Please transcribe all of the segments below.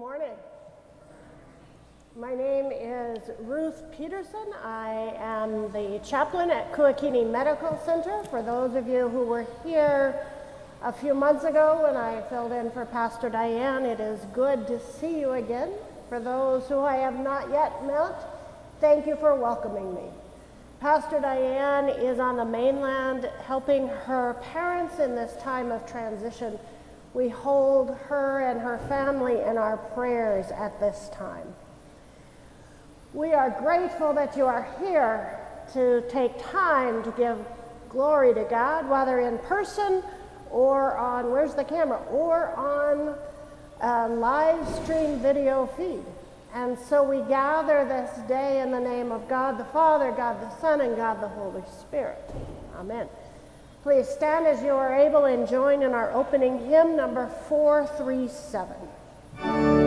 Good morning. My name is Ruth Peterson. I am the chaplain at Kuakini Medical Center. For those of you who were here a few months ago when I filled in for Pastor Diane, it is good to see you again. For those who I have not yet met, thank you for welcoming me. Pastor Diane is on the mainland helping her parents in this time of transition. We hold her and her family in our prayers at this time. We are grateful that you are here to take time to give glory to God, whether in person or on, where's the camera, or on a live stream video feed. And so we gather this day in the name of God the Father, God the Son, and God the Holy Spirit. Amen. Please stand as you are able and join in our opening hymn number 437.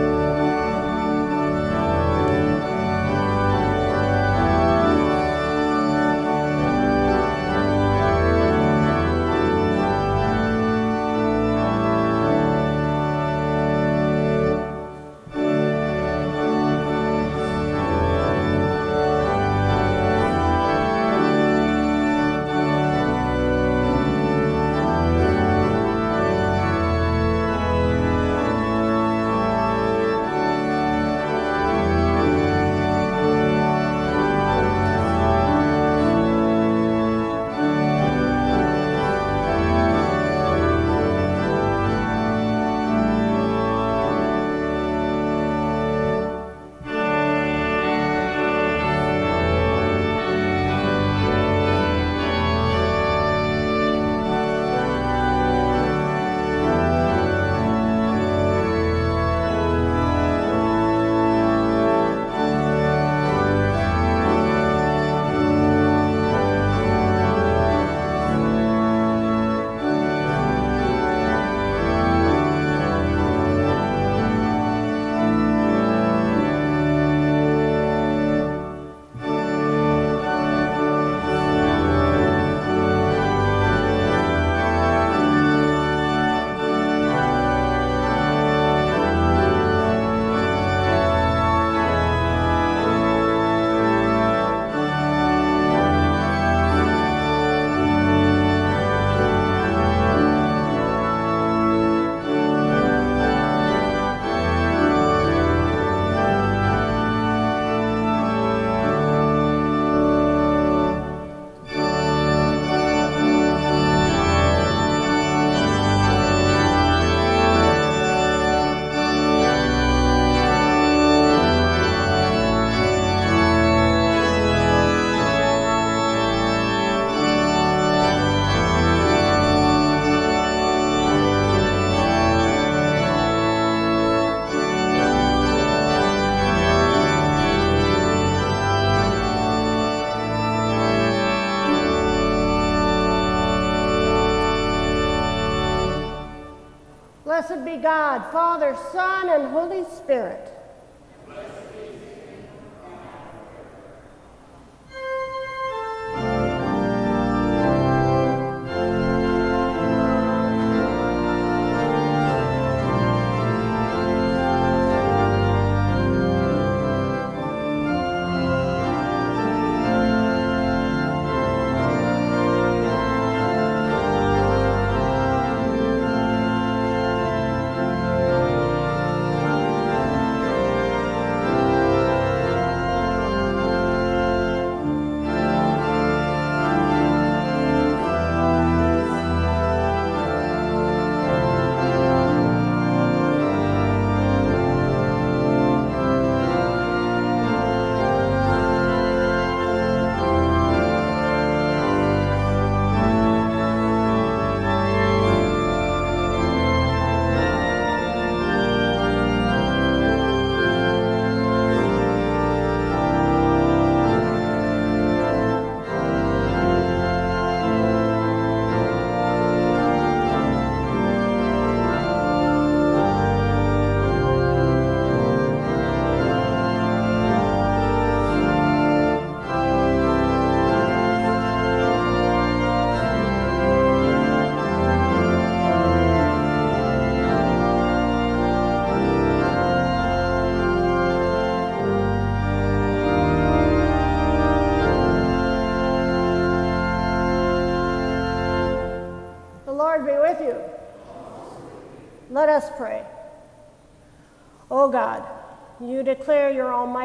God, Father,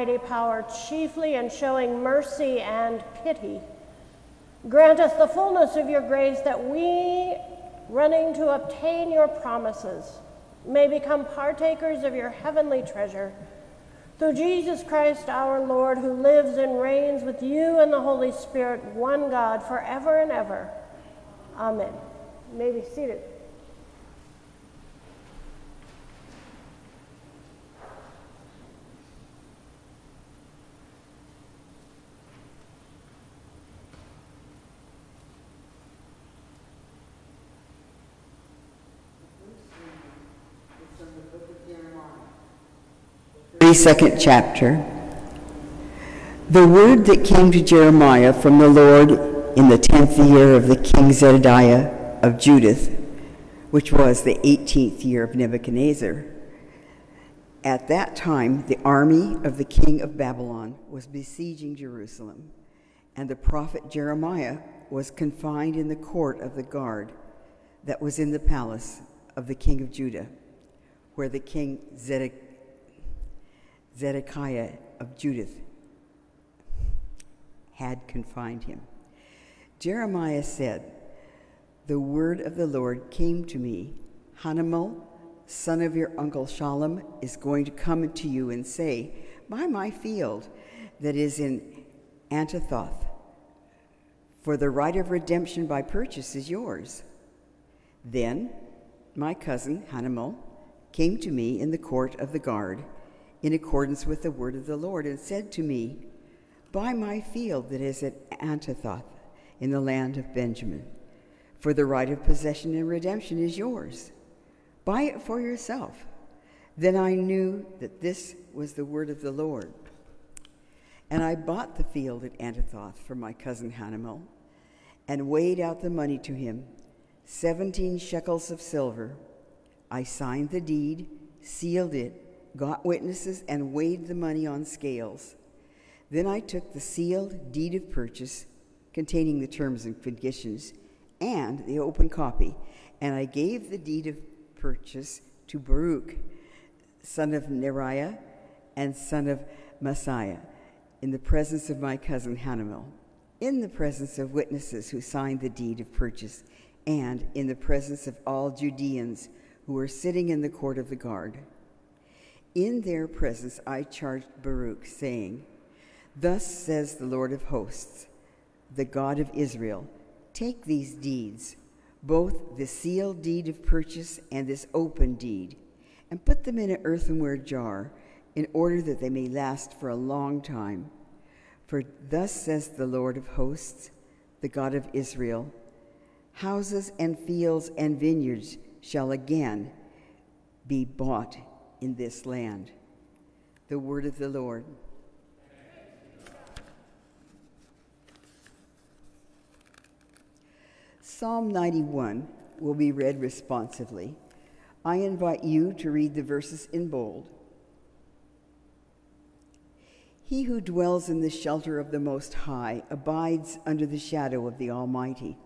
power chiefly in showing mercy and pity. Grant us the fullness of your grace that we, running to obtain your promises, may become partakers of your heavenly treasure. Through Jesus Christ our Lord, who lives and reigns with you and the Holy Spirit, one God, forever and ever. Amen. You may be seated. Thirty-second chapter. The word that came to Jeremiah from the Lord in the tenth year of the king Zedekiah of Judith, which was the eighteenth year of Nebuchadnezzar. At that time, the army of the king of Babylon was besieging Jerusalem, and the prophet Jeremiah was confined in the court of the guard that was in the palace of the king of Judah, where the king Zedekiah Zedekiah of Judith had confined him. Jeremiah said, The word of the Lord came to me Hanamel, son of your uncle Shallum, is going to come to you and say, Buy my field that is in Anathoth, for the right of redemption by purchase is yours. Then my cousin Hanamel came to me in the court of the guard in accordance with the word of the Lord, and said to me, Buy my field that is at Anathoth in the land of Benjamin, for the right of possession and redemption is yours. Buy it for yourself. Then I knew that this was the word of the Lord. And I bought the field at Anathoth for my cousin Hanamel, and weighed out the money to him, seventeen shekels of silver. I signed the deed, sealed it, got witnesses, and weighed the money on scales. Then I took the sealed deed of purchase containing the terms and conditions and the open copy, and I gave the deed of purchase to Baruch, son of Neriah and son of Mahseiah, in the presence of my cousin Hanamel, in the presence of witnesses who signed the deed of purchase, and in the presence of all Judeans who were sitting in the court of the guard. In their presence I charged Baruch, saying, Thus says the Lord of hosts, the God of Israel Take these deeds, both the sealed deed of purchase and this open deed, and put them in an earthenware jar, in order that they may last for a long time. For thus says the Lord of hosts, the God of Israel Houses and fields and vineyards shall again be bought in this land. The word of the Lord. Psalm 91 will be read responsively. I invite you to read the verses in bold. He who dwells in the shelter of the Most High abides under the shadow of the Almighty.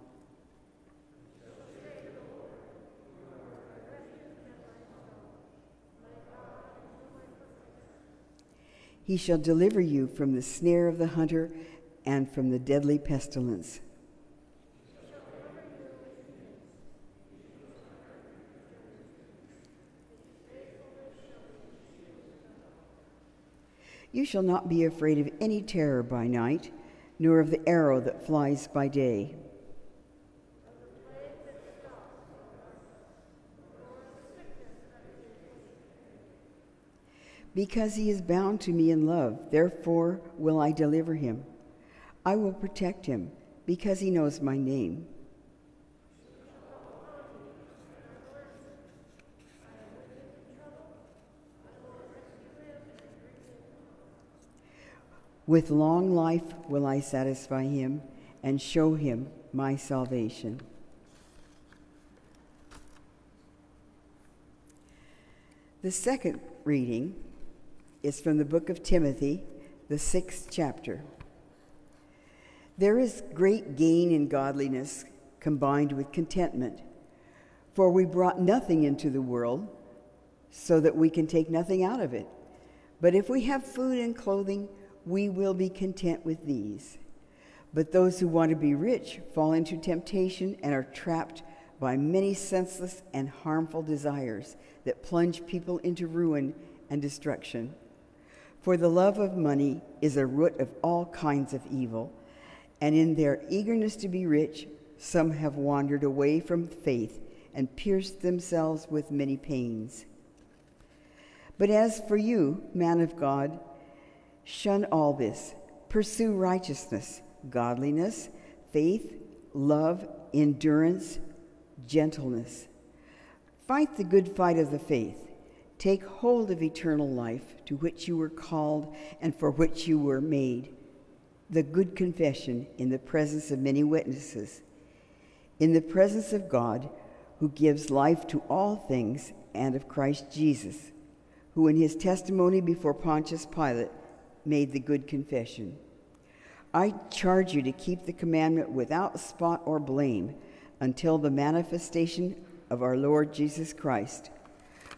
He shall deliver you from the snare of the hunter and from the deadly pestilence. You shall not be afraid of any terror by night, nor of the arrow that flies by day Because he is bound to me in love, therefore will I deliver him. I will protect him, because he knows my name. With long life will I satisfy him and show him my salvation. The second reading is from the book of Timothy, the sixth chapter. There is great gain in godliness combined with contentment, for we brought nothing into the world, so that we can take nothing out of it. But if we have food and clothing, we will be content with these. But those who want to be rich fall into temptation and are trapped by many senseless and harmful desires that plunge people into ruin and destruction. For the love of money is a root of all kinds of evil, and in their eagerness to be rich, some have wandered away from faith and pierced themselves with many pains. But as for you, man of God, shun all this. Pursue righteousness, godliness, faith, love, endurance, gentleness. Fight the good fight of the faith. Take hold of eternal life to which you were called and for which you were made. The good confession in the presence of many witnesses. In the presence of God, who gives life to all things, and of Christ Jesus, who in his testimony before Pontius Pilate made the good confession. I charge you to keep the commandment without spot or blame until the manifestation of our Lord Jesus Christ,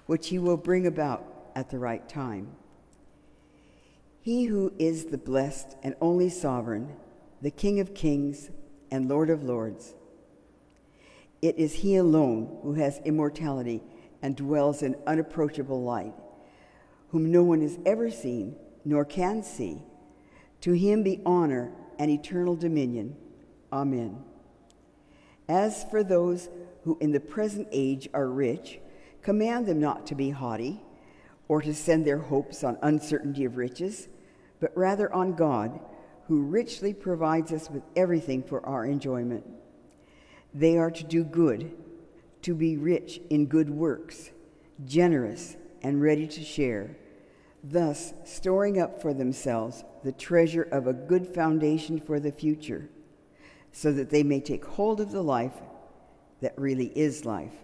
which he will bring about at the right time. He who is the blessed and only sovereign, the King of kings and Lord of lords. It is he alone who has immortality and dwells in unapproachable light, whom no one has ever seen nor can see. To him be honor and eternal dominion. Amen. As for those who in the present age are rich, command them not to be haughty or to send their hopes on uncertainty of riches, but rather on God, who richly provides us with everything for our enjoyment. They are to do good, to be rich in good works, generous and ready to share, thus storing up for themselves the treasure of a good foundation for the future so that they may take hold of the life that really is life.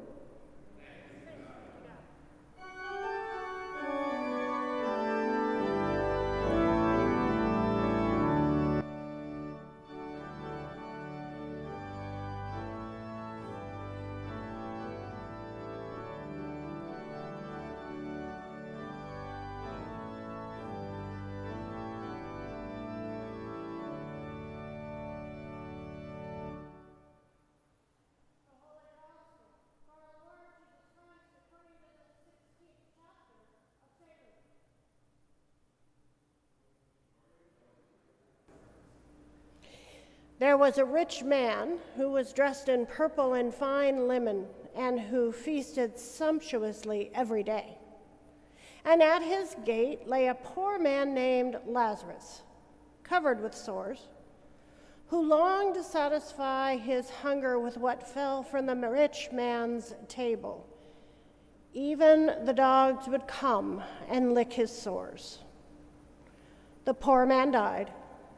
Was a rich man who was dressed in purple and fine linen and who feasted sumptuously every day. And at his gate lay a poor man named Lazarus, covered with sores, who longed to satisfy his hunger with what fell from the rich man's table. Even the dogs would come and lick his sores. The poor man died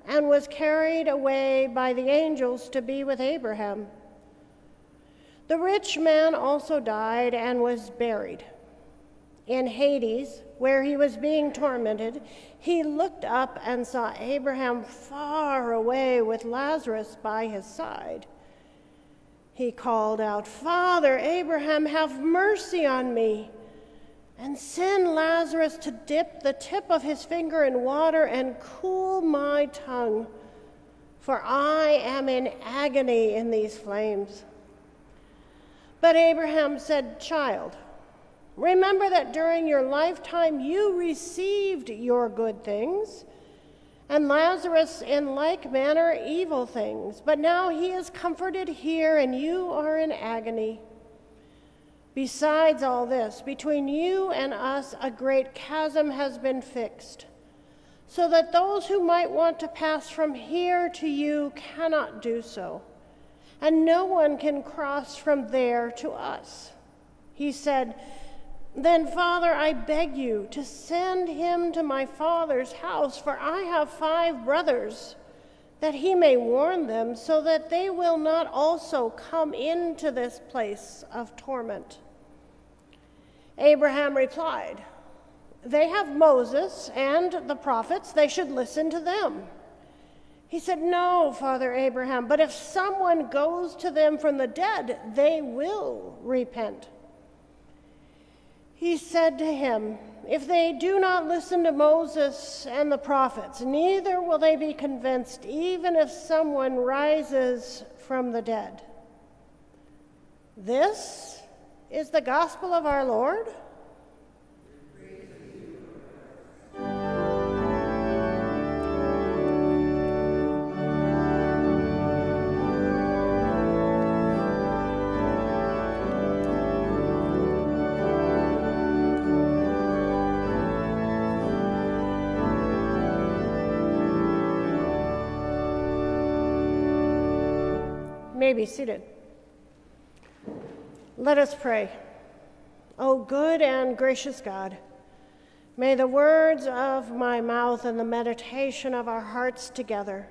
and was carried away by the angels to be with Abraham. The rich man also died and was buried. In Hades, where he was being tormented, he looked up and saw Abraham far away with Lazarus by his side. He called out, Father Abraham, have mercy on me and send Lazarus to dip the tip of his finger in water and cool my tongue, for I am in agony in these flames. But Abraham said, Child, remember that during your lifetime you received your good things, and Lazarus in like manner evil things. But now he is comforted here, and you are in agony. Besides all this, between you and us a great chasm has been fixed, so that those who might want to pass from here to you cannot do so, and no one can cross from there to us. He said, Then, Father, I beg you to send him to my father's house, for I have five brothers, that he may warn them, so that they will not also come into this place of torment. Abraham replied, They have Moses and the prophets, they should listen to them. He said, No, Father Abraham, but if someone goes to them from the dead, they will repent. He said to him, If they do not listen to Moses and the prophets, neither will they be convinced, even if someone rises from the dead. This is the gospel of our Lord. may be seated. Let us pray. O good and gracious God, may the words of my mouth and the meditation of our hearts together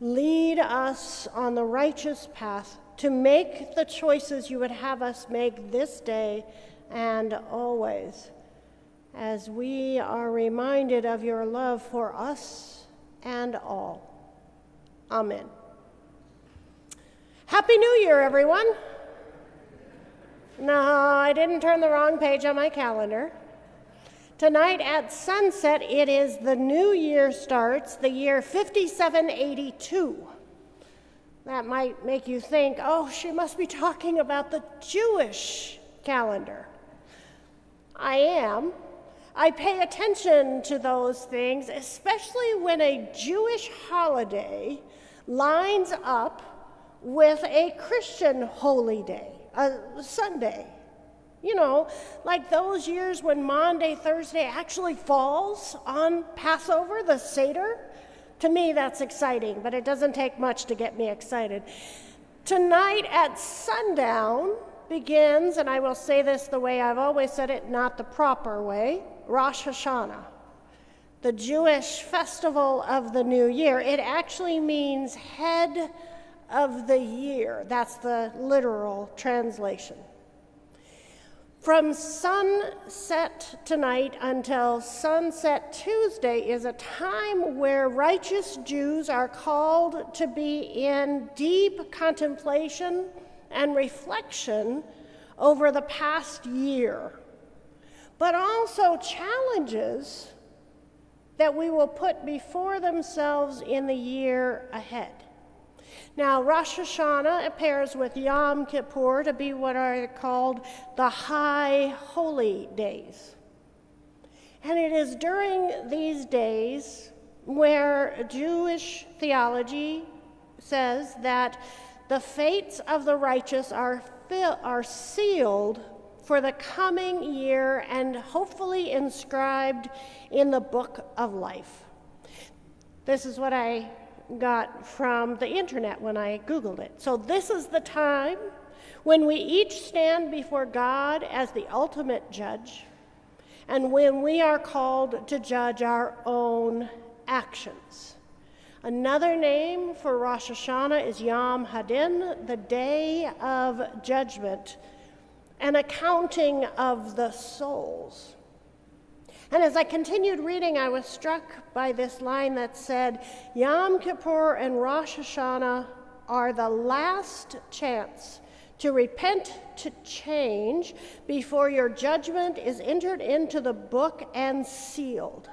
lead us on the righteous path to make the choices you would have us make this day and always, as we are reminded of your love for us and all. Amen. Happy New Year, everyone. No, I didn't turn the wrong page on my calendar. Tonight at sunset, it is the new year starts, the year 5782. That might make you think, oh, she must be talking about the Jewish calendar. I am. I pay attention to those things, especially when a Jewish holiday lines up with a Christian holy day, a Sunday. You know, like those years when Maundy, Thursday actually falls on Passover, the Seder. To me, that's exciting, but it doesn't take much to get me excited. Tonight at sundown begins, and I will say this the way I've always said it, not the proper way Rosh Hashanah, the Jewish festival of the new year. It actually means head of the year. That's the literal translation. From sunset tonight until sunset Tuesday is a time where righteous Jews are called to be in deep contemplation and reflection over the past year, but also challenges that we will put before themselves in the year ahead. Now, Rosh Hashanah pairs with Yom Kippur to be what are called the high holy days. And it is during these days where Jewish theology says that the fates of the righteous are, are sealed for the coming year and hopefully inscribed in the book of life. This is what I got from the internet when I Googled it. So, this is the time when we each stand before God as the ultimate judge, and when we are called to judge our own actions. Another name for Rosh Hashanah is Yom Hadin, the day of judgment, an accounting of the souls. And as I continued reading, I was struck by this line that said, Yom Kippur and Rosh Hashanah are the last chance to repent, to change, before your judgment is entered into the book and sealed.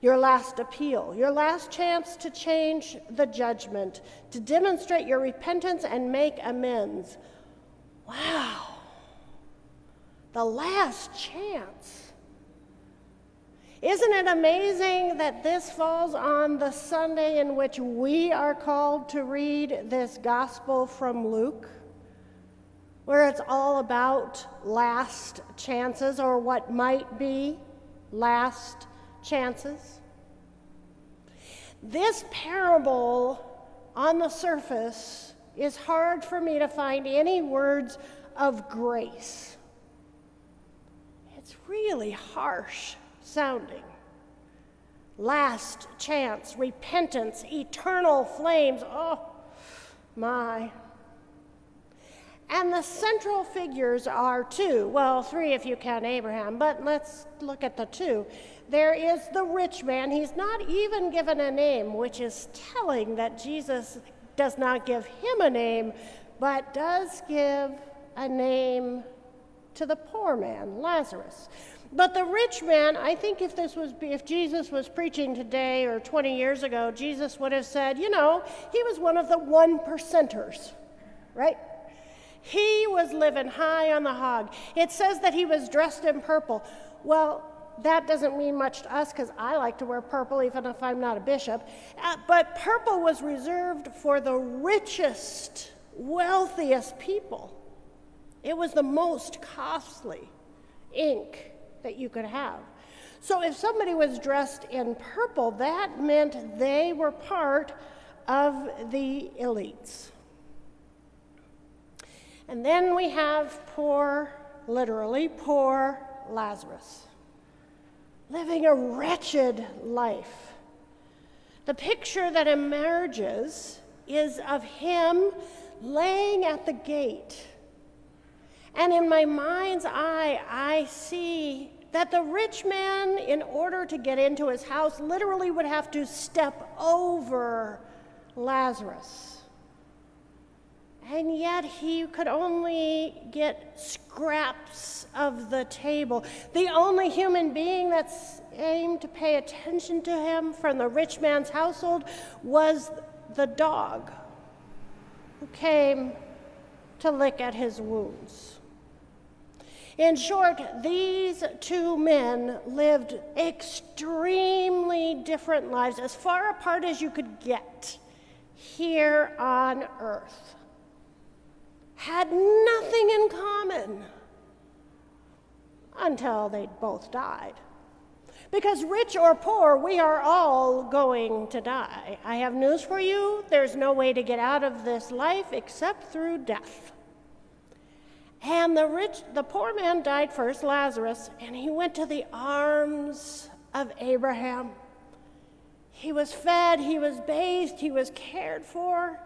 Your last appeal, your last chance to change the judgment, to demonstrate your repentance and make amends. Wow. The last chance. Isn't it amazing that this falls on the Sunday in which we are called to read this gospel from Luke, where it's all about last chances or what might be last chances? This parable on the surface is hard for me to find any words of grace. It's really harsh sounding. Last chance, repentance, eternal flames. Oh, my. And the central figures are two. Well, three if you count Abraham, but let's look at the two. There is the rich man. He's not even given a name, which is telling that Jesus does not give him a name, but does give a name to the poor man, Lazarus. But the rich man, I think if this was if Jesus was preaching today or 20 years ago, Jesus would have said, you know, he was one of the one percenters, right? He was living high on the hog. It says that he was dressed in purple. Well, that doesn't mean much to us because I like to wear purple even if I'm not a bishop. Uh, but purple was reserved for the richest, wealthiest people. It was the most costly ink that you could have. So if somebody was dressed in purple, that meant they were part of the elites. And then we have poor, literally, poor Lazarus, living a wretched life. The picture that emerges is of him laying at the gate. And in my mind's eye, I see that the rich man, in order to get into his house, literally would have to step over Lazarus. And yet he could only get scraps of the table. The only human being that's aimed to pay attention to him from the rich man's household was the dog who came to lick at his wounds. In short, these two men lived extremely different lives, as far apart as you could get here on earth had nothing in common until they both died. Because rich or poor, we are all going to die. I have news for you there's no way to get out of this life except through death. And the rich, the poor man died first, Lazarus, and he went to the arms of Abraham. He was fed, he was bathed, he was cared for,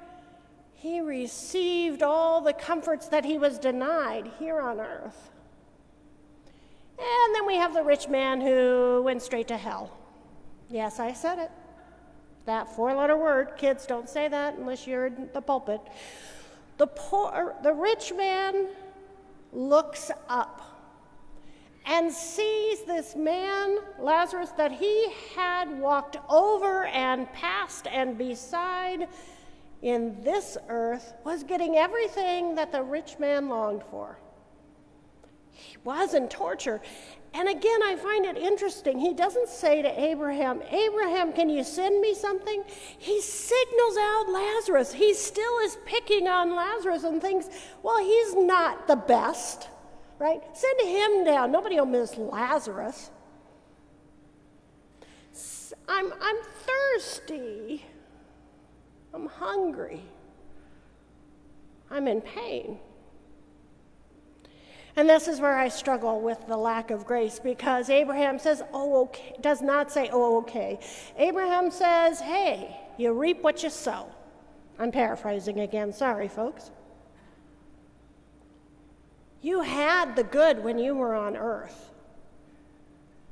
he received all the comforts that he was denied here on earth. And then we have the rich man who went straight to hell. Yes, I said it. That four letter word, kids don't say that unless you're in the pulpit. The, poor, the rich man looks up and sees this man, Lazarus, that he had walked over and past and beside in this earth was getting everything that the rich man longed for. He was in torture. And again, I find it interesting. He doesn't say to Abraham, Abraham, can you send me something? He signals out Lazarus. He still is picking on Lazarus and thinks, well, he's not the best, right? Send him down. Nobody will miss Lazarus. I'm, I'm thirsty. I'm hungry. I'm in pain. And this is where I struggle with the lack of grace because Abraham says, oh, okay, does not say, oh, okay. Abraham says, hey, you reap what you sow. I'm paraphrasing again, sorry, folks. You had the good when you were on earth.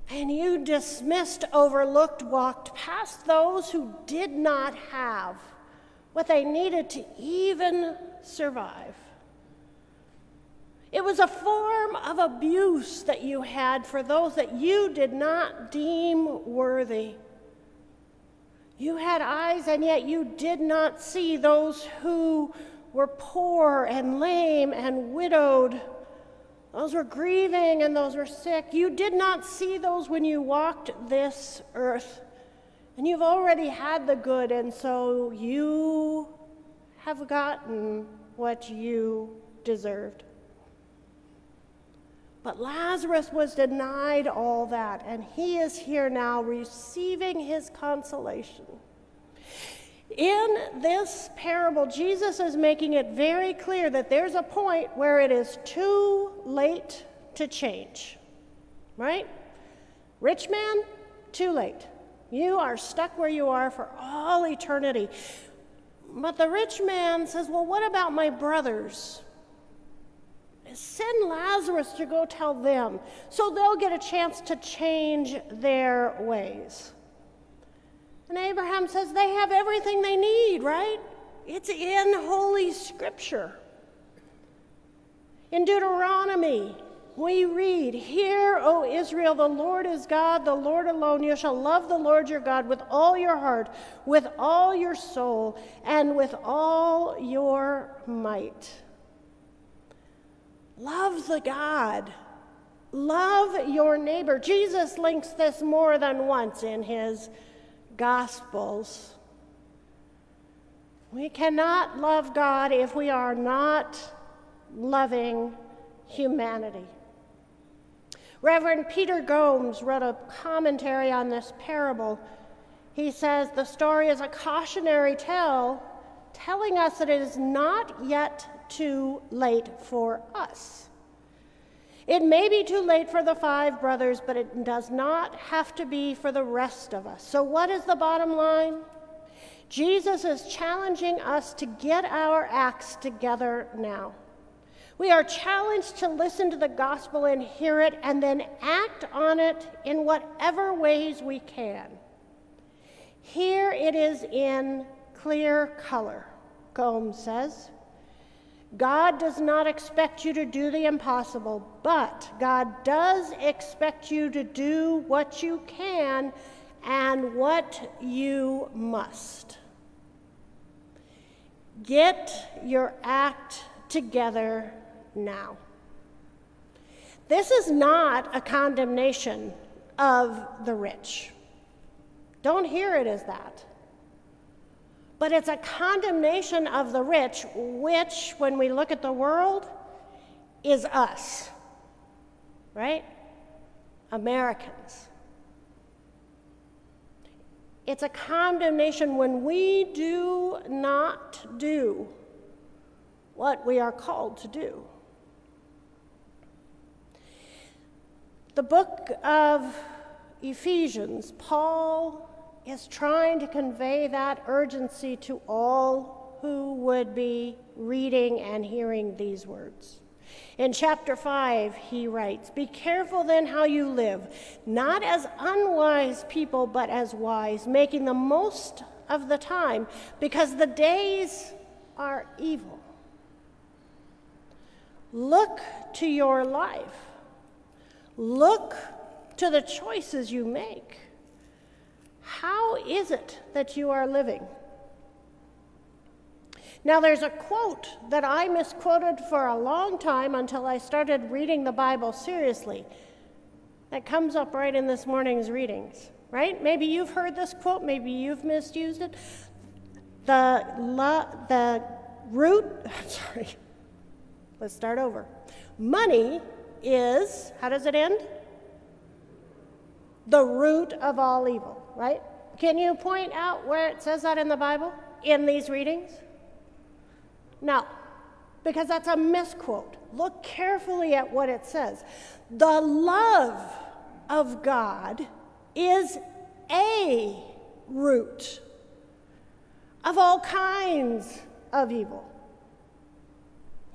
And you dismissed, overlooked, walked past those who did not have what they needed to even survive. It was a form of abuse that you had for those that you did not deem worthy. You had eyes, and yet you did not see those who were poor and lame and widowed. Those were grieving and those were sick. You did not see those when you walked this earth. And you've already had the good, and so you have gotten what you deserved. But Lazarus was denied all that, and he is here now receiving his consolation. In this parable, Jesus is making it very clear that there's a point where it is too late to change. Right? Rich man, too late. You are stuck where you are for all eternity. But the rich man says, Well, what about my brothers? Send Lazarus to go tell them so they'll get a chance to change their ways. And Abraham says they have everything they need, right? It's in Holy Scripture. In Deuteronomy, we read, Hear, O Israel, the Lord is God, the Lord alone. You shall love the Lord your God with all your heart, with all your soul, and with all your might. Love the God. Love your neighbor. Jesus links this more than once in his Gospels. We cannot love God if we are not loving humanity. Reverend Peter Gomes wrote a commentary on this parable. He says the story is a cautionary tale telling us that it is not yet too late for us. It may be too late for the five brothers, but it does not have to be for the rest of us. So, what is the bottom line? Jesus is challenging us to get our acts together now. We are challenged to listen to the gospel and hear it and then act on it in whatever ways we can. Here it is in clear color, Gomes says. God does not expect you to do the impossible, but God does expect you to do what you can and what you must. Get your act together now. This is not a condemnation of the rich. Don't hear it as that. But it's a condemnation of the rich, which, when we look at the world, is us, right? Americans. It's a condemnation when we do not do what we are called to do. The book of Ephesians, Paul is trying to convey that urgency to all who would be reading and hearing these words. In chapter 5, he writes Be careful then how you live, not as unwise people, but as wise, making the most of the time, because the days are evil. Look to your life Look to the choices you make. How is it that you are living? Now, there's a quote that I misquoted for a long time until I started reading the Bible seriously that comes up right in this morning's readings, right? Maybe you've heard this quote, maybe you've misused it. The, the root, sorry, let's start over. Money is, how does it end? The root of all evil, right? Can you point out where it says that in the Bible, in these readings? No, because that's a misquote. Look carefully at what it says. The love of God is a root of all kinds of evil.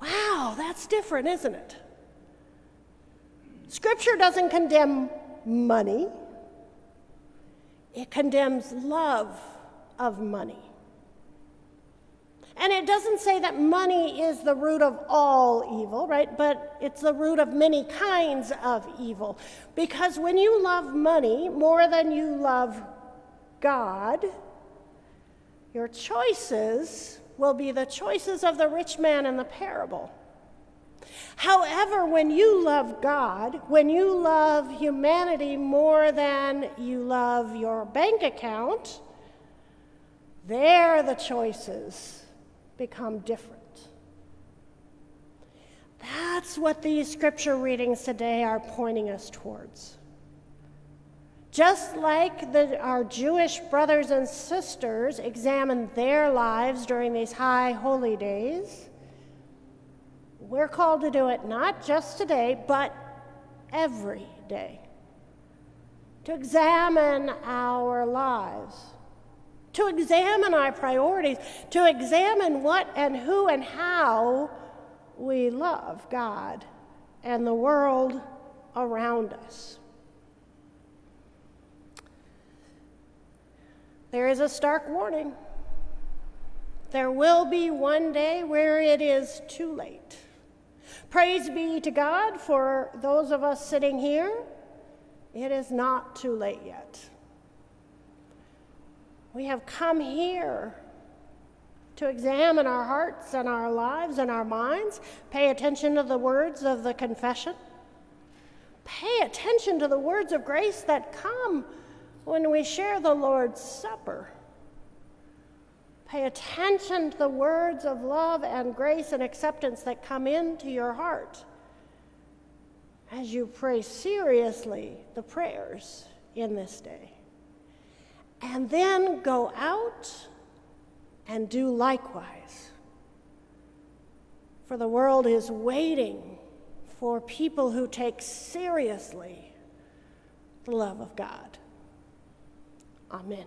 Wow, that's different, isn't it? Scripture doesn't condemn money, it condemns love of money. And it doesn't say that money is the root of all evil, right? But it's the root of many kinds of evil. Because when you love money more than you love God, your choices will be the choices of the rich man in the parable. However, when you love God, when you love humanity more than you love your bank account, there the choices become different. That's what these scripture readings today are pointing us towards. Just like the, our Jewish brothers and sisters examined their lives during these high holy days, we're called to do it not just today, but every day. To examine our lives, to examine our priorities, to examine what and who and how we love God and the world around us. There is a stark warning. There will be one day where it is too late. Praise be to God for those of us sitting here. It is not too late yet. We have come here to examine our hearts and our lives and our minds, pay attention to the words of the confession, pay attention to the words of grace that come when we share the Lord's Supper. Pay attention to the words of love and grace and acceptance that come into your heart as you pray seriously the prayers in this day. And then go out and do likewise. For the world is waiting for people who take seriously the love of God. Amen.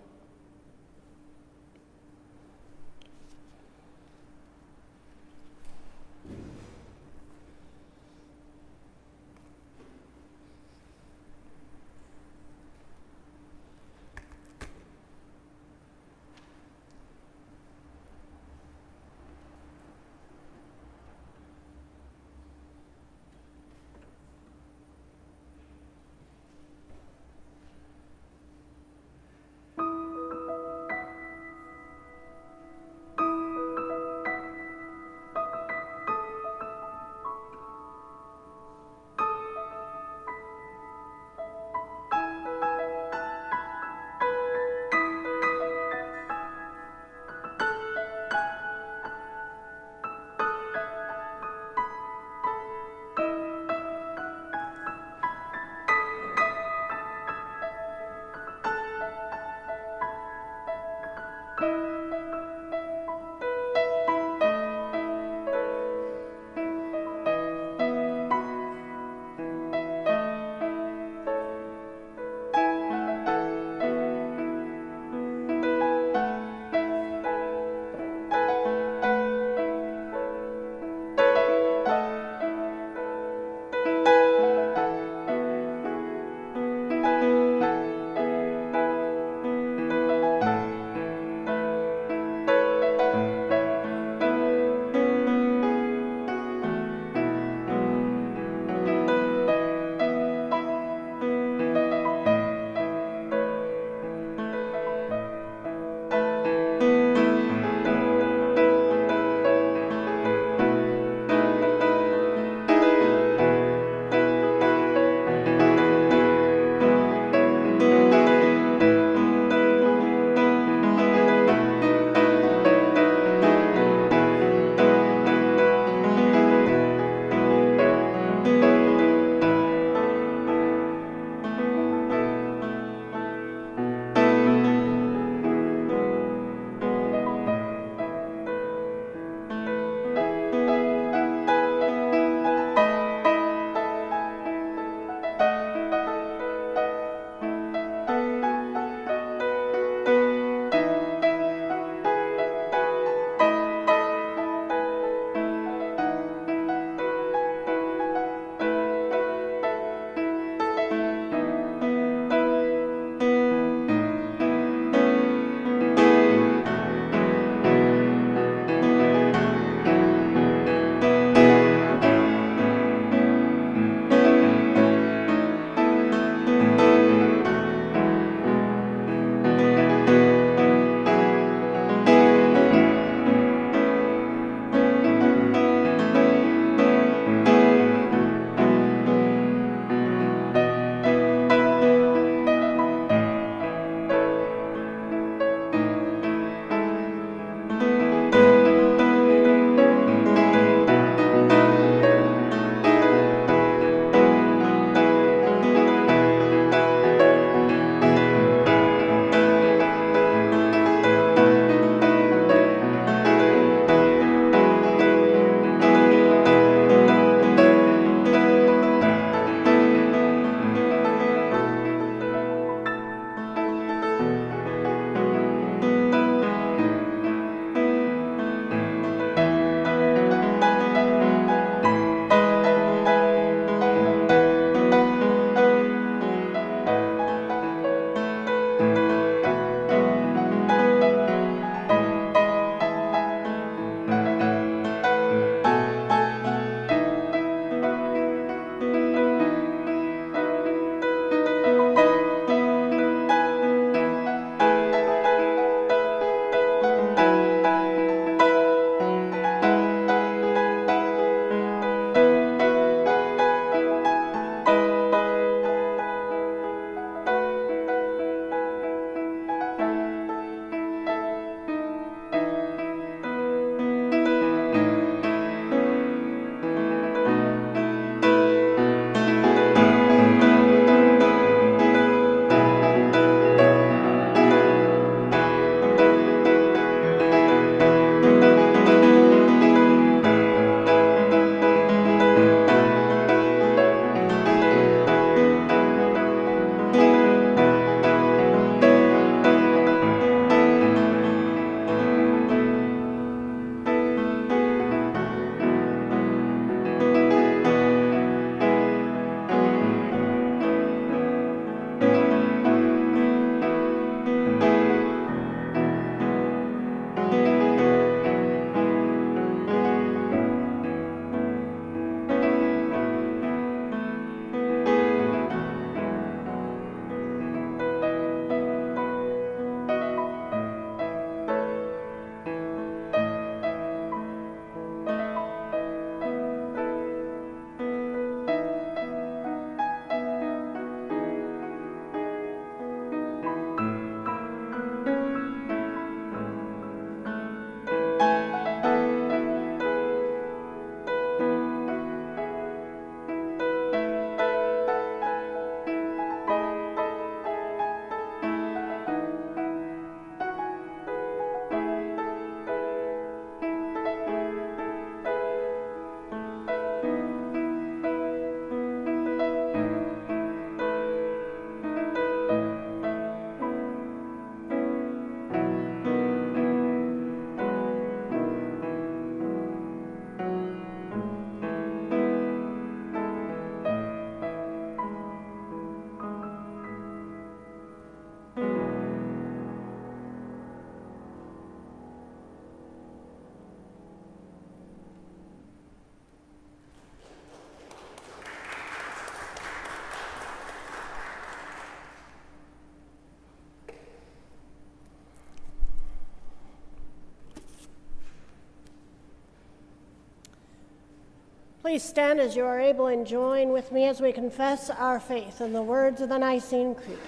Please stand as you are able and join with me as we confess our faith in the words of the Nicene Creed.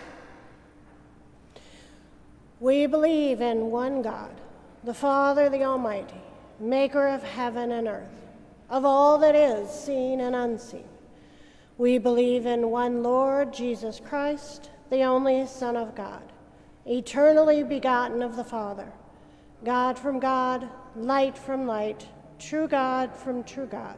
We believe in one God, the Father, the Almighty, maker of heaven and earth, of all that is seen and unseen. We believe in one Lord, Jesus Christ, the only Son of God, eternally begotten of the Father, God from God, light from light, true God from true God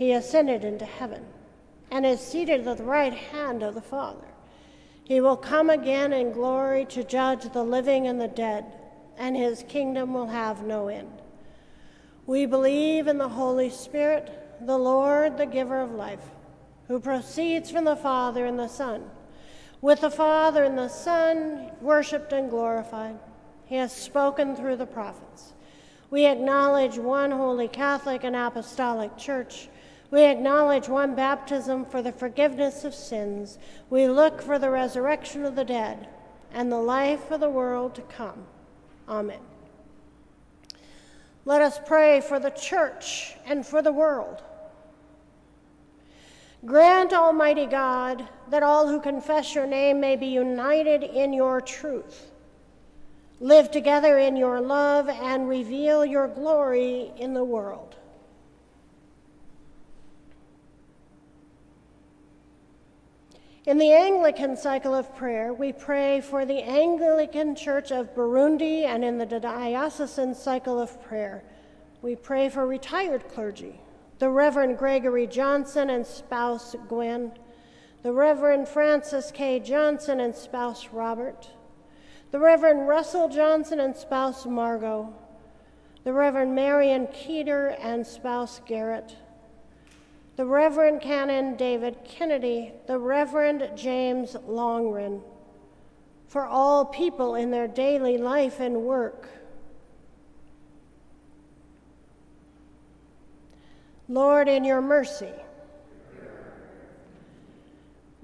he ascended into heaven and is seated at the right hand of the Father. He will come again in glory to judge the living and the dead, and his kingdom will have no end. We believe in the Holy Spirit, the Lord, the giver of life, who proceeds from the Father and the Son. With the Father and the Son, worshiped and glorified, he has spoken through the prophets. We acknowledge one holy Catholic and Apostolic Church. We acknowledge one baptism for the forgiveness of sins. We look for the resurrection of the dead and the life of the world to come. Amen. Let us pray for the church and for the world. Grant, Almighty God, that all who confess your name may be united in your truth, live together in your love, and reveal your glory in the world. In the Anglican cycle of prayer, we pray for the Anglican Church of Burundi, and in the diocesan cycle of prayer, we pray for retired clergy, the Reverend Gregory Johnson and spouse Gwen, the Reverend Francis K. Johnson and spouse Robert, the Reverend Russell Johnson and spouse Margot, the Reverend Marion Keeter and spouse Garrett, the Reverend Canon David Kennedy, the Reverend James Longren, for all people in their daily life and work. Lord, in your mercy,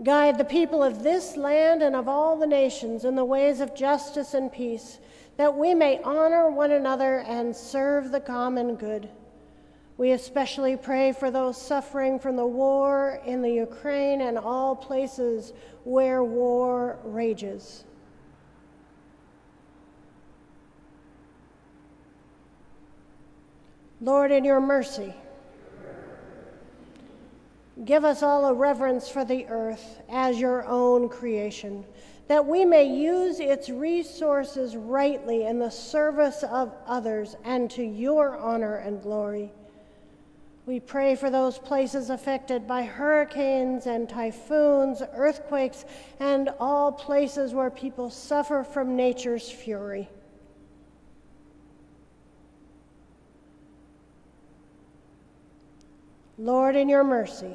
guide the people of this land and of all the nations in the ways of justice and peace, that we may honor one another and serve the common good. We especially pray for those suffering from the war in the Ukraine and all places where war rages. Lord, in your mercy, give us all a reverence for the earth as your own creation, that we may use its resources rightly in the service of others and to your honor and glory. We pray for those places affected by hurricanes and typhoons, earthquakes, and all places where people suffer from nature's fury. Lord, in your mercy,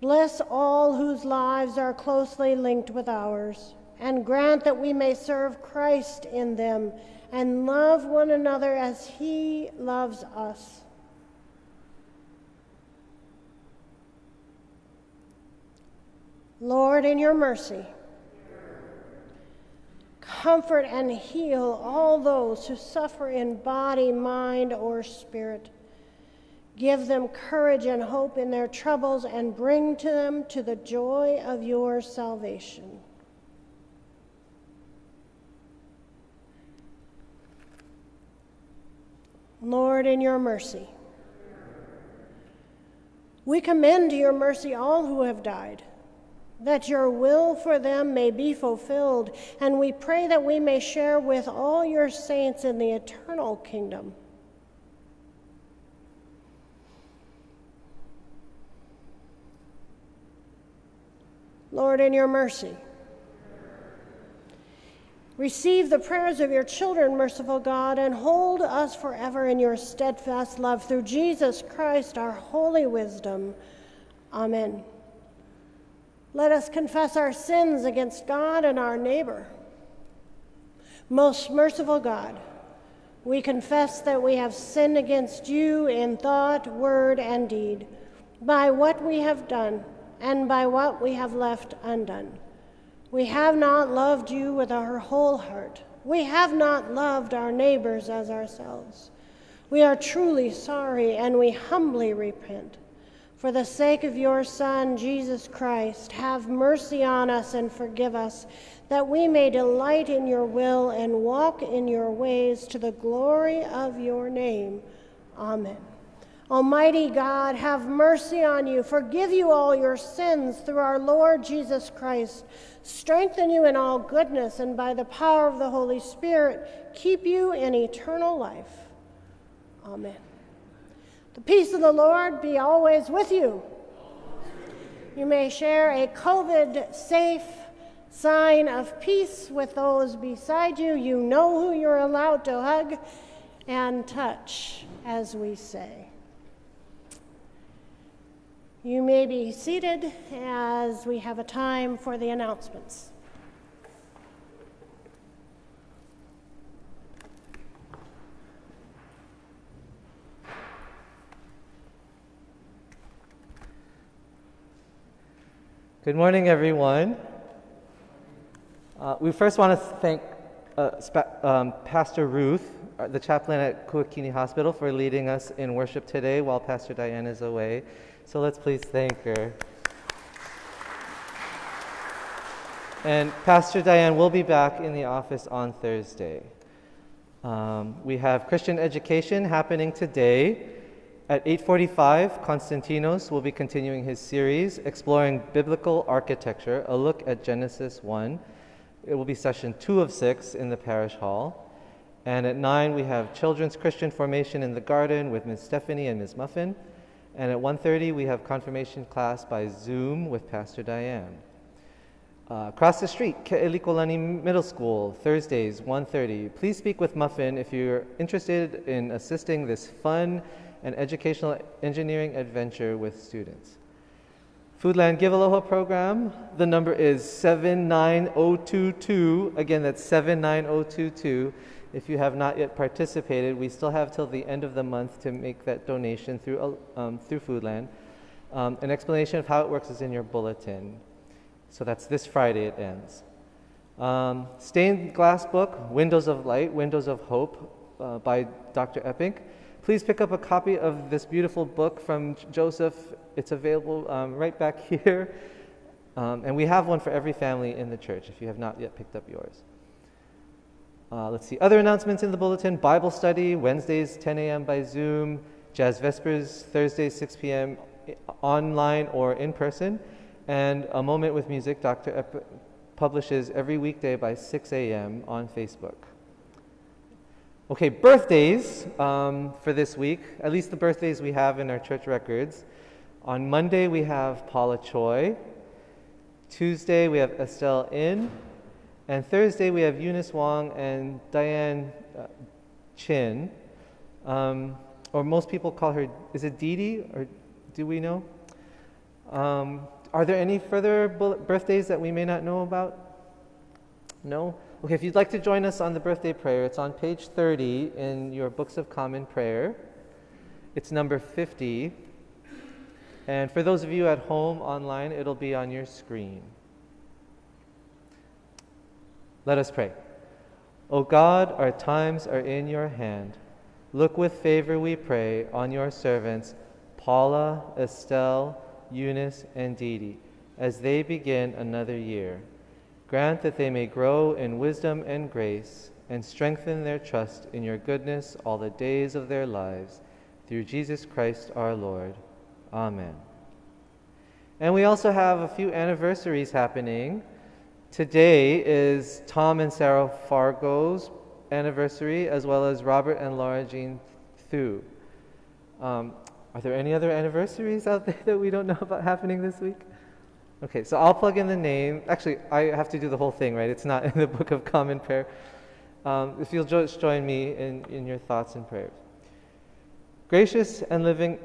bless all whose lives are closely linked with ours, and grant that we may serve Christ in them and love one another as he loves us. Lord, in your mercy, comfort and heal all those who suffer in body, mind, or spirit. Give them courage and hope in their troubles and bring to them to the joy of your salvation. Lord, in your mercy. We commend to your mercy all who have died, that your will for them may be fulfilled, and we pray that we may share with all your saints in the eternal kingdom. Lord, in your mercy. Receive the prayers of your children, merciful God, and hold us forever in your steadfast love through Jesus Christ, our holy wisdom. Amen. Let us confess our sins against God and our neighbor. Most merciful God, we confess that we have sinned against you in thought, word, and deed, by what we have done and by what we have left undone. We have not loved you with our whole heart. We have not loved our neighbors as ourselves. We are truly sorry and we humbly repent. For the sake of your Son, Jesus Christ, have mercy on us and forgive us, that we may delight in your will and walk in your ways to the glory of your name. Amen. Almighty God, have mercy on you, forgive you all your sins through our Lord Jesus Christ, strengthen you in all goodness, and by the power of the Holy Spirit, keep you in eternal life. Amen. The peace of the Lord be always with you. You may share a COVID safe sign of peace with those beside you. You know who you're allowed to hug and touch, as we say. You may be seated as we have a time for the announcements. Good morning, everyone. Uh, we first want to thank uh, um, Pastor Ruth, uh, the chaplain at Kuakini Hospital, for leading us in worship today while Pastor Diane is away. So let's please thank her. And Pastor Diane will be back in the office on Thursday. Um, we have Christian education happening today. At 8:45, Konstantinos will be continuing his series exploring biblical architecture, a look at Genesis 1. It will be session 2 of 6 in the parish hall. And at 9, we have children's Christian formation in the garden with Ms. Stephanie and Ms. Muffin. And at 1.30, we have confirmation class by Zoom with Pastor Diane. Uh, across the street, Ke'elikolani Middle School, Thursdays, 1.30. Please speak with Muffin if you're interested in assisting this fun and educational engineering adventure with students. Foodland Give Aloha program, the number is 79022. Again, that's 79022. If you have not yet participated, we still have till the end of the month to make that donation through, um, through Foodland. Um, an explanation of how it works is in your bulletin. So that's this Friday it ends. Um, stained glass book, Windows of Light, Windows of Hope uh, by Dr. Epping. Please pick up a copy of this beautiful book from Joseph. It's available um, right back here. Um, and we have one for every family in the church if you have not yet picked up yours. Uh, let's see, other announcements in the bulletin Bible study, Wednesdays 10 a.m. by Zoom, Jazz Vespers, Thursdays 6 p.m. online or in person, and A Moment with Music, Dr. Publishes every weekday by 6 a.m. on Facebook. Okay, birthdays um, for this week, at least the birthdays we have in our church records. On Monday, we have Paula Choi. Tuesday, we have Estelle In. And Thursday, we have Eunice Wong and Diane uh, Chin. Um, or most people call her, is it Dee, or do we know? Um, are there any further birthdays that we may not know about? No? Okay, if you'd like to join us on the birthday prayer, it's on page 30 in your Books of Common Prayer. It's number 50. And for those of you at home online, it'll be on your screen. Let us pray. O God, our times are in your hand. Look with favor, we pray, on your servants, Paula, Estelle, Eunice, and Didi, as they begin another year. Grant that they may grow in wisdom and grace and strengthen their trust in your goodness all the days of their lives. Through Jesus Christ our Lord. Amen. And we also have a few anniversaries happening. Today is Tom and Sarah Fargo's anniversary, as well as Robert and Laura Jean Thu. Um, are there any other anniversaries out there that we don't know about happening this week? Okay, so I'll plug in the name. Actually, I have to do the whole thing, right? It's not in the Book of Common Prayer. Um, if you'll just join me in, in your thoughts and prayers. Gracious and living,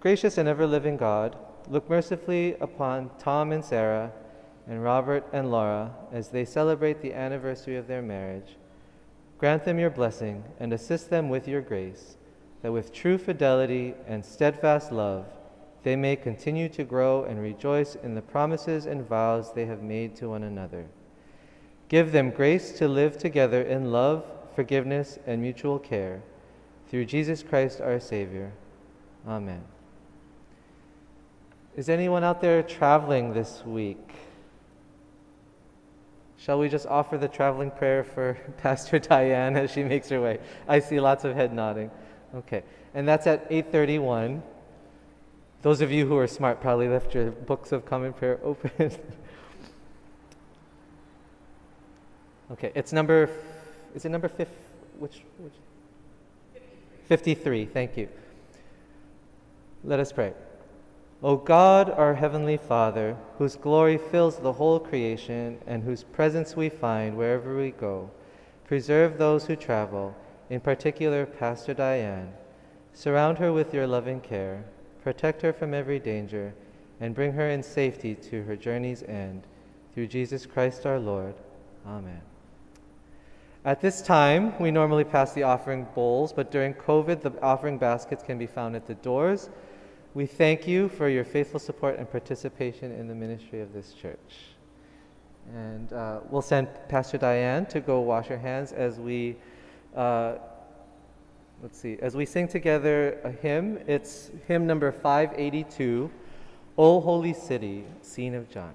gracious and ever living God, look mercifully upon Tom and Sarah, and Robert and Laura as they celebrate the anniversary of their marriage. Grant them your blessing and assist them with your grace, that with true fidelity and steadfast love they may continue to grow and rejoice in the promises and vows they have made to one another. Give them grace to live together in love, forgiveness, and mutual care. Through Jesus Christ our Savior. Amen. Is anyone out there traveling this week? Shall we just offer the traveling prayer for Pastor Diane as she makes her way? I see lots of head nodding. Okay. And that's at 831. Those of you who are smart probably left your books of common prayer open. okay, it's number, is it number fifth? Which, which? 53, thank you. Let us pray. O God, our Heavenly Father, whose glory fills the whole creation and whose presence we find wherever we go, preserve those who travel, in particular Pastor Diane. Surround her with your loving care protect her from every danger, and bring her in safety to her journey's end. Through Jesus Christ our Lord. Amen. At this time, we normally pass the offering bowls, but during COVID, the offering baskets can be found at the doors. We thank you for your faithful support and participation in the ministry of this church. And uh, we'll send Pastor Diane to go wash her hands as we. Uh, let's see, as we sing together a hymn, it's hymn number 582, O Holy City, Seen of John.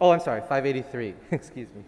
Oh, I'm sorry, 583, excuse me.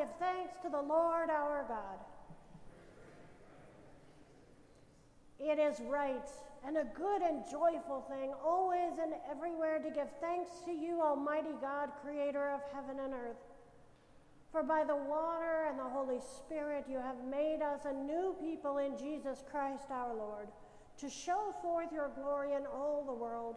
Give thanks to the Lord our God. It is right and a good and joyful thing, always and everywhere, to give thanks to you, Almighty God, creator of heaven and earth. For by the water and the Holy Spirit you have made us a new people in Jesus Christ our Lord, to show forth your glory in all the world.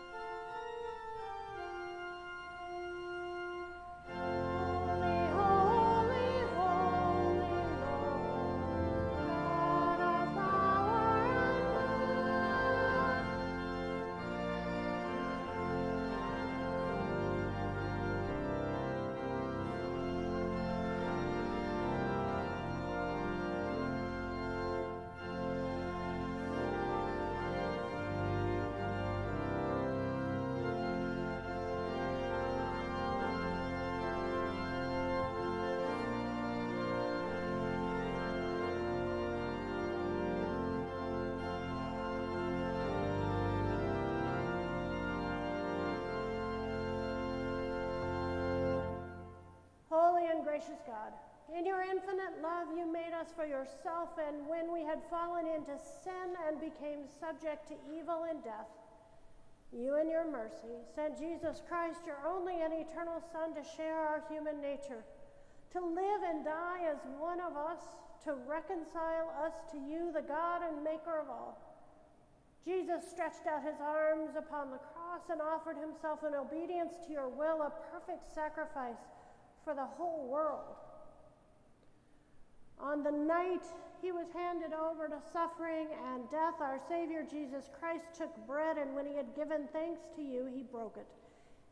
And gracious God, in your infinite love, you made us for yourself, and when we had fallen into sin and became subject to evil and death, you, in your mercy, sent Jesus Christ, your only and eternal Son, to share our human nature, to live and die as one of us, to reconcile us to you, the God and Maker of all. Jesus stretched out his arms upon the cross and offered himself in obedience to your will, a perfect sacrifice for the whole world. On the night he was handed over to suffering and death, our Savior Jesus Christ took bread, and when he had given thanks to you, he broke it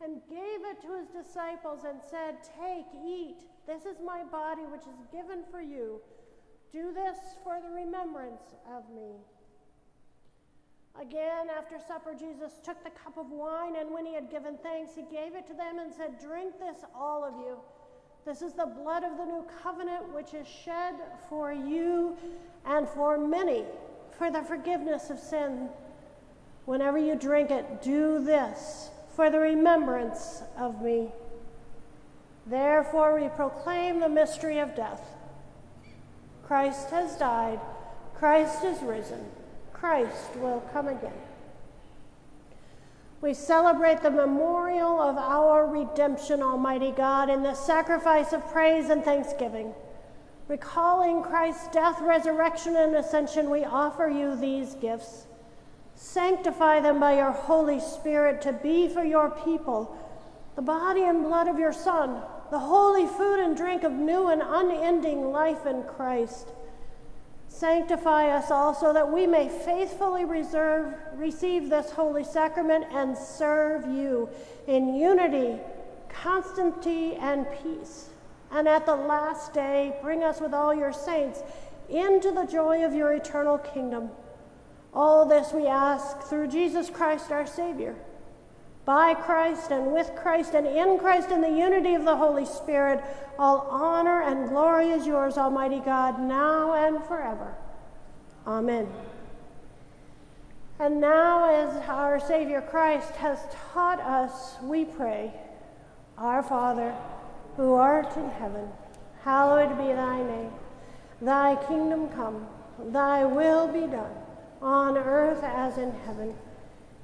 and gave it to his disciples and said, Take, eat. This is my body, which is given for you. Do this for the remembrance of me. Again, after supper, Jesus took the cup of wine, and when he had given thanks, he gave it to them and said, Drink this, all of you. This is the blood of the new covenant, which is shed for you and for many for the forgiveness of sin. Whenever you drink it, do this for the remembrance of me. Therefore, we proclaim the mystery of death. Christ has died, Christ is risen, Christ will come again. We celebrate the memorial of our redemption, Almighty God, in the sacrifice of praise and thanksgiving. Recalling Christ's death, resurrection, and ascension, we offer you these gifts. Sanctify them by your Holy Spirit to be for your people the body and blood of your Son, the holy food and drink of new and unending life in Christ. Sanctify us also that we may faithfully reserve, receive this holy sacrament and serve you in unity, constancy, and peace. And at the last day, bring us with all your saints into the joy of your eternal kingdom. All this we ask through Jesus Christ our Savior. By Christ and with Christ and in Christ in the unity of the Holy Spirit, all honor and glory is yours, Almighty God, now and forever. Amen. And now, as our Savior Christ has taught us, we pray, Our Father, who art in heaven, hallowed be thy name. Thy kingdom come, thy will be done, on earth as in heaven.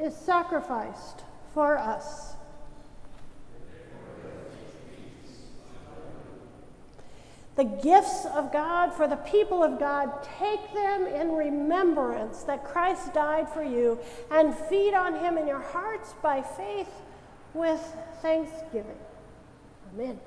is sacrificed for us. The gifts of God for the people of God, take them in remembrance that Christ died for you and feed on him in your hearts by faith with thanksgiving. Amen.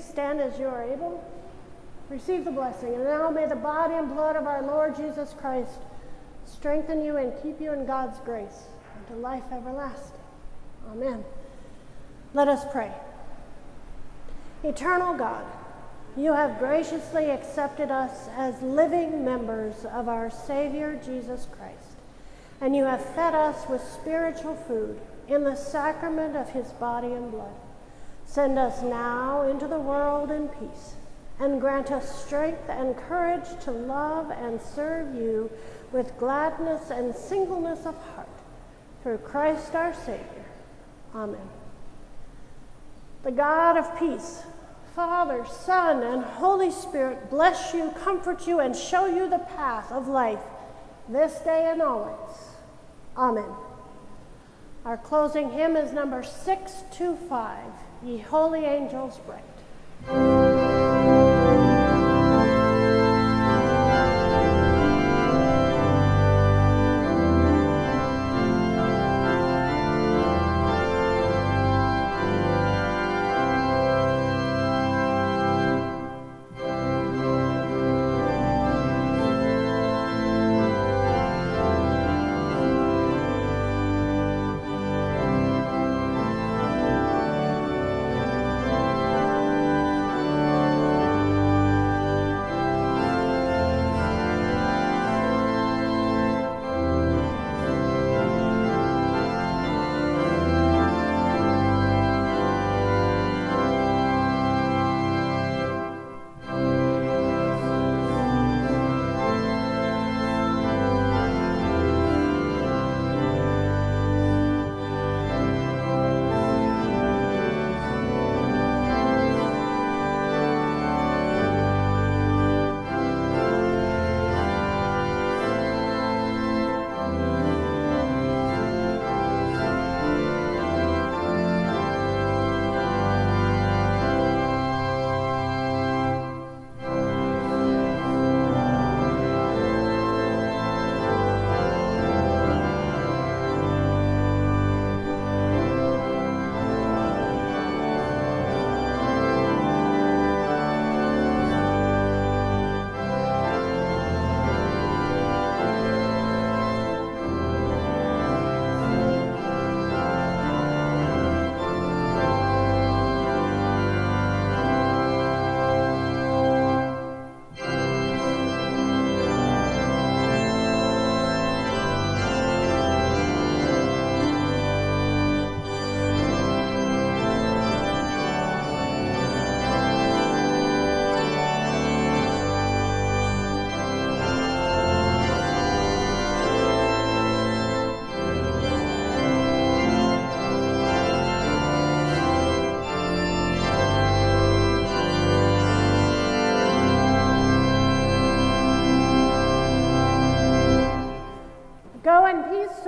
Please stand as you are able. Receive the blessing. And now may the body and blood of our Lord Jesus Christ strengthen you and keep you in God's grace unto life everlasting. Amen. Let us pray. Eternal God, you have graciously accepted us as living members of our Savior Jesus Christ, and you have fed us with spiritual food in the sacrament of his body and blood. Send us now into the world in peace, and grant us strength and courage to love and serve you with gladness and singleness of heart. Through Christ our Savior. Amen. The God of peace, Father, Son, and Holy Spirit bless you, comfort you, and show you the path of life this day and always. Amen. Our closing hymn is number 625, Ye Holy Angels Bright.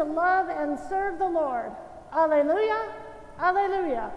To love and serve the Lord. Alleluia, alleluia.